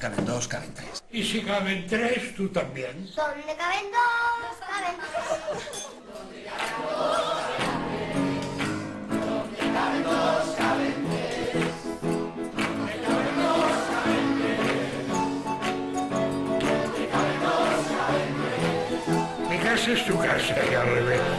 Caben dos, caben tres. Y si caben tres, tú también. Donde caben dos, caben tres. Mi casa es tu casa y al revés.